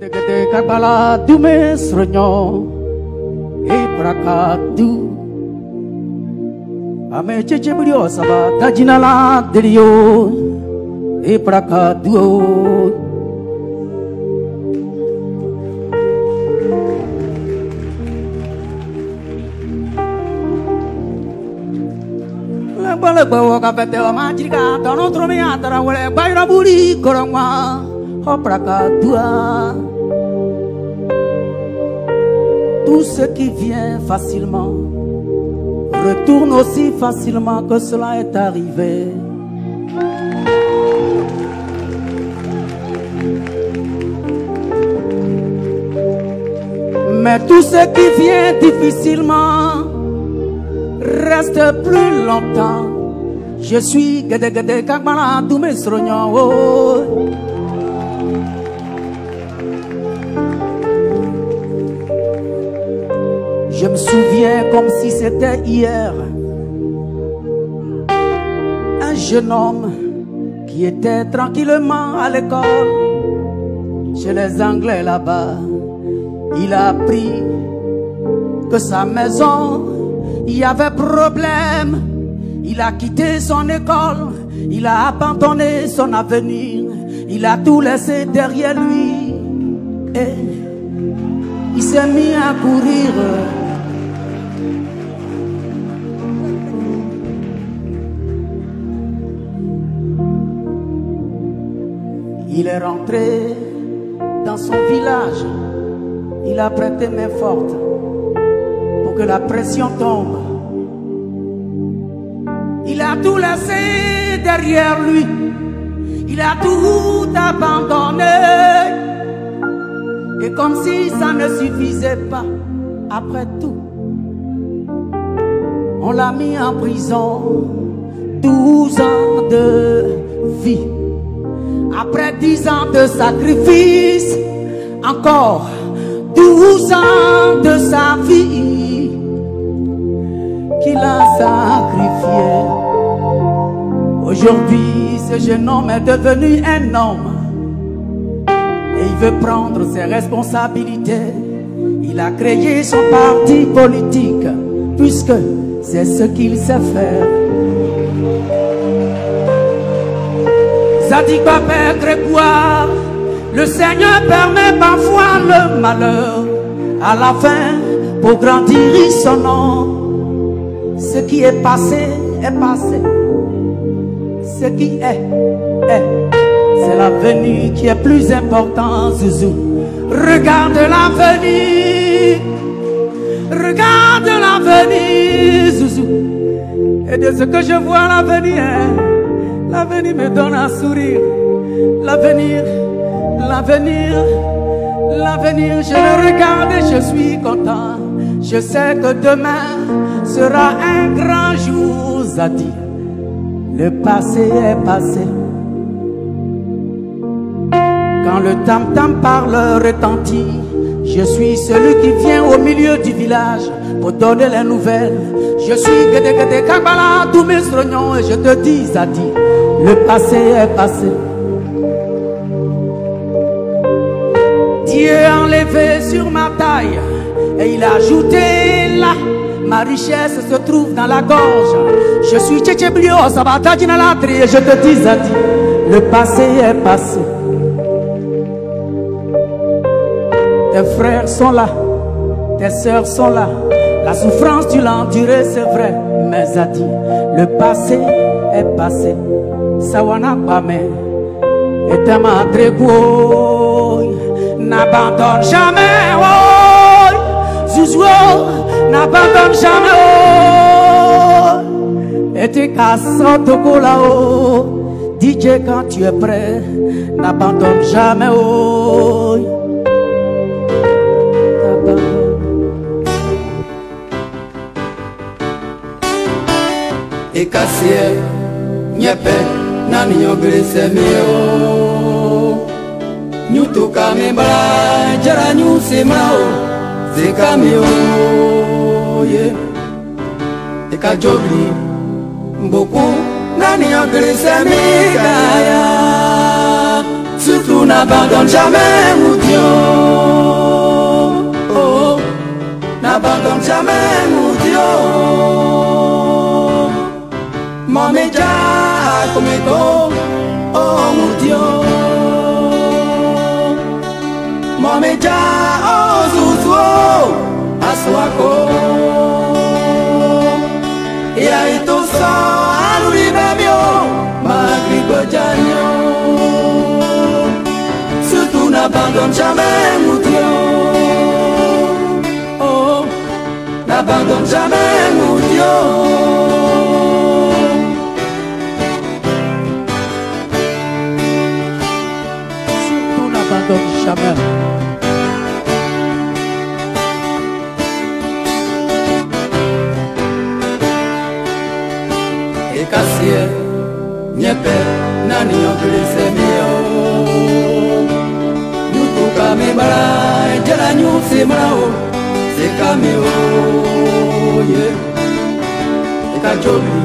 Gede-gede kepala dumes renyo prakatu Ame cece beliau sama tajinala diriyo e prakatu bawa kapete wa majrika Tono trumi antara wale bayra buri korongwa. Tout ce qui vient facilement retourne aussi facilement que cela est arrivé. Mais tout ce qui vient difficilement reste plus longtemps. Je suis gede gede oh. Je me souviens comme si c'était hier. Un jeune homme qui était tranquillement à l'école chez les Anglais là-bas. Il a appris que sa maison, y avait problème. Il a quitté son école, il a abandonné son avenir, il a tout laissé derrière lui. Et il s'est mis à courir. Il est rentré dans son village. Il a prêté main forte pour que la pression tombe. Il a tout laissé derrière lui. Il a tout abandonné. Et comme si ça ne suffisait pas, après tout, on l'a mis en prison. 12 ans de vie. Après 10 ans de sacrifice, encore 12 ans de sa vie qu'il a sacrifié. Aujourd'hui, ce jeune homme est devenu un homme et il veut prendre ses responsabilités. Il a créé son parti politique puisque c'est ce qu'il sait faire. Zadik Père Grégoire, le Seigneur permet parfois le malheur à la fin pour grandir son nom. Ce qui est passé est passé. Ce qui est, est. C'est l'avenir qui est plus important, Zouzou. Regarde l'avenir. Regarde l'avenir, Zouzou. Et de ce que je vois l'avenir, l'avenir me donne un sourire. L'avenir, l'avenir, l'avenir, je le regarde et je suis content. Je sais que demain sera un grand jour, Zadi. Passé est passé. Quand le tam-tam parle retentit, je suis celui qui vient au milieu du village pour donner les nouvelles. Je suis Gede Gede Kagbala, tous mes rognons, et je te dis, Zadi, le passé est passé. Dieu a enlevé sur ma taille et il a ajouté là. Ma richesse se trouve dans la gorge. Je suis Tchétchéblio, Sabata Djinalatri et je te dis, Zadi, le passé est passé. Tes frères sont là, tes sœurs sont là. La souffrance, tu l'as endurée, c'est vrai. Mais Zadi, le passé est passé. Sawana Bame, et ta madre n'abandonne jamais. Oh, N'abandonne jamais. Oh, et tes casseroles de là-haut. DJ, quand tu es prêt, n'abandonne jamais. Oh, ikasie nyepe nani nyogrise mio nyutuka mimbala jara nyusimao zekamio ye. Ekajobli mboku nani ogrisemikaya surtout n'abandonne jamais mon Dieu. Oh, n'abandonne jamais mon Dieu. Mon média comme oh mon Dieu. Mon média n'abandonne jamais Moutio Surtout n'abandonne jamais. ekasie nyepe nani yongilise mio nyutuka mibala ejela nyusi mulao sikamio ye ekajobi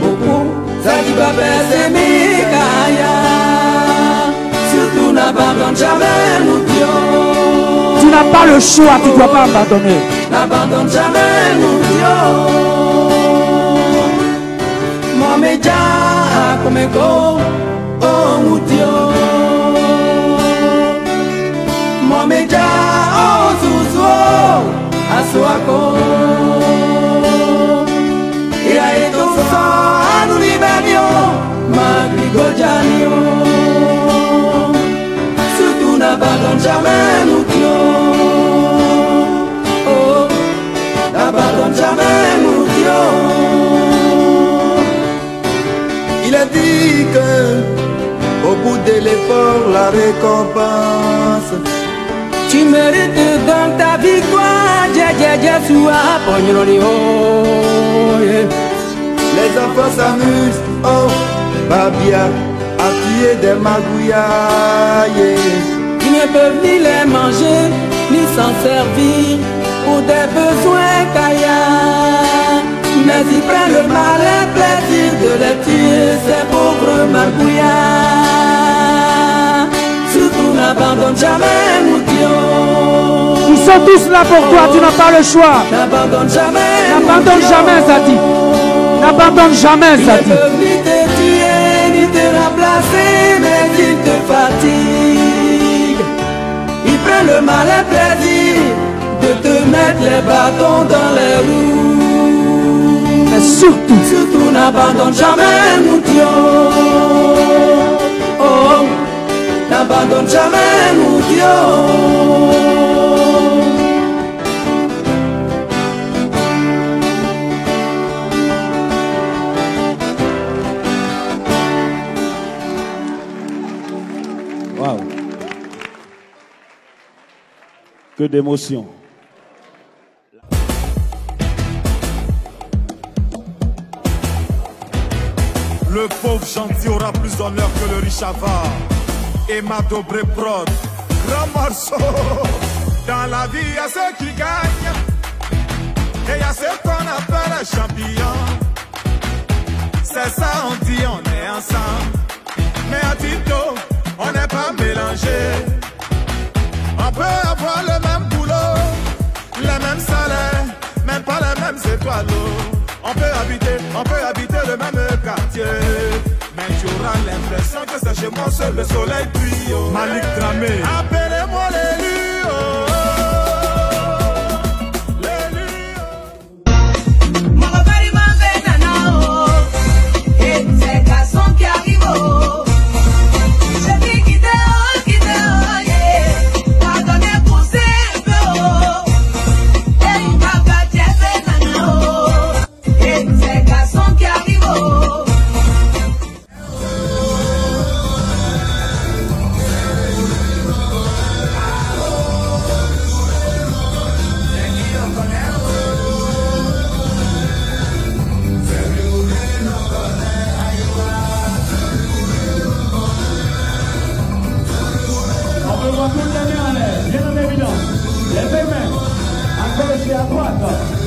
buku zakibapese mikaya. Surtout n'abandonne jamais mutio Tu n'as pas le choix, tu ne dois pas abandonner. n'abandonne jamais mutio Momeja akomeko jamais mutio Oh n'abandonne jamais mutio Il a dit que au bout de l'effort, la récompense. Tu mérites dans ta victoire, oh. Les enfants s'amusent, oh, Babia, à tuer des magouillas. yeah. Ne peuvent ni les manger, ni s'en servir pour des besoins caillards. Mais ils prennent le malin plaisir de les tuer, ces pauvres magouillards. Surtout n'abandonne jamais, Moutio. Ils sont tous là pour toi, tu n'as pas le choix. N'abandonne jamais. N'abandonne jamais, Zati. N'abandonne jamais, Ils ne Zati. peuvent ni te tuer, ni te remplacer, mais ils te fatiguent. Ils prennent le malin plaisir de te mettre les bâtons dans les roues. Mais surtout, Surtout n'abandonne jamais Moutio. Oh, n'abandonne jamais Moutio. Que d'émotion. Le pauvre gentil aura plus d'honneur que le riche avare. Emma Dobré Prod, grand morceau. Dans la vie, il y a ceux qui gagnent. Et il y a ceux qu'on appelle les. C'est ça, on dit, on est ensemble. Mais à Tito, on n'est pas mélangés. On peut avoir le même boulot, les mêmes salaires, même pas les mêmes étoiles. On peut habiter, on peut habiter le même quartier. Mais tu auras l'impression que c'est chez moi seul le soleil brille. oh. Malik Dramé. Appelez-moi l'élu. oh. Et à droite. Je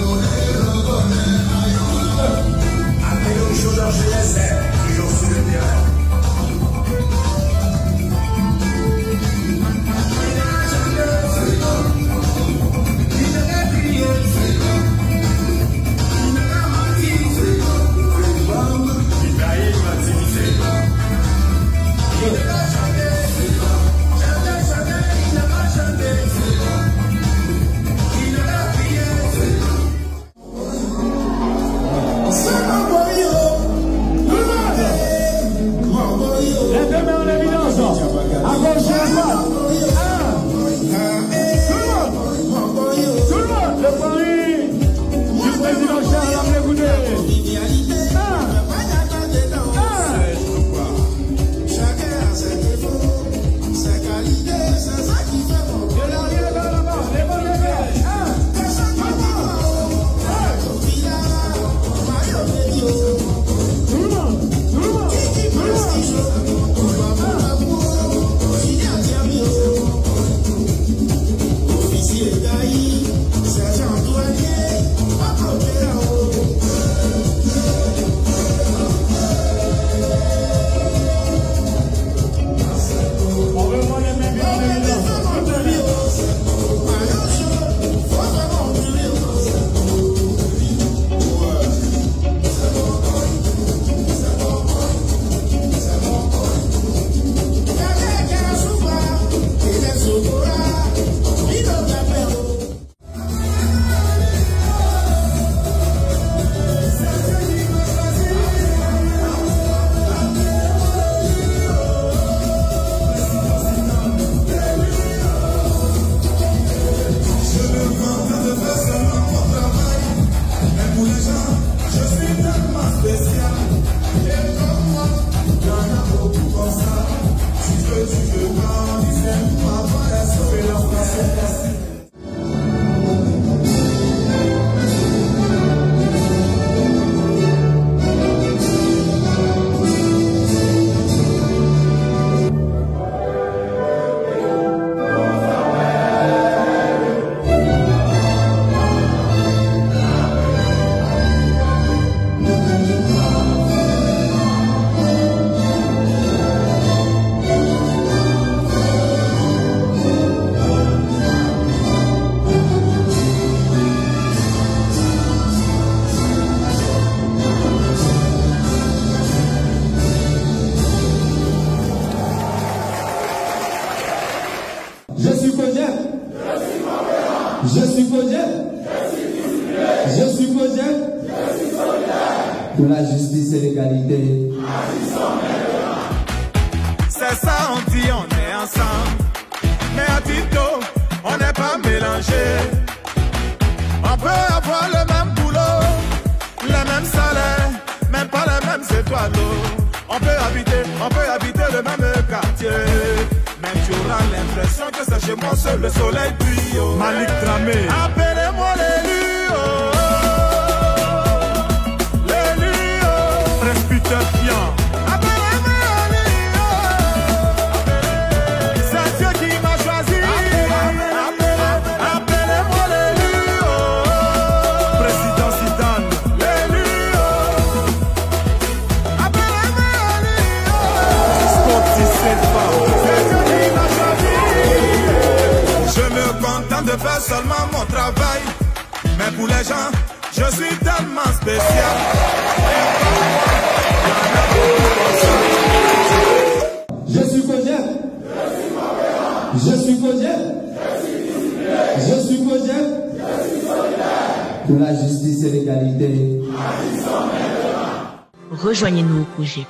l'égalité. C'est ça, on dit on est ensemble. Mais à Tito, on n'est pas mélangés. On peut avoir le même boulot, les mêmes salaires, même pas les mêmes étoiles. On peut habiter, on peut habiter le même quartier. Mais tu auras l'impression que c'est chez moi seul le soleil brille. Malik Dramé. Appelez-moi. L'élu. De faire seulement mon travail. Mais pour les gens, je suis tellement spécial. Je suis Kojek. Je suis Kojek. Je suis Kojek. Pour la justice et l'égalité. Rejoignez-nous au projet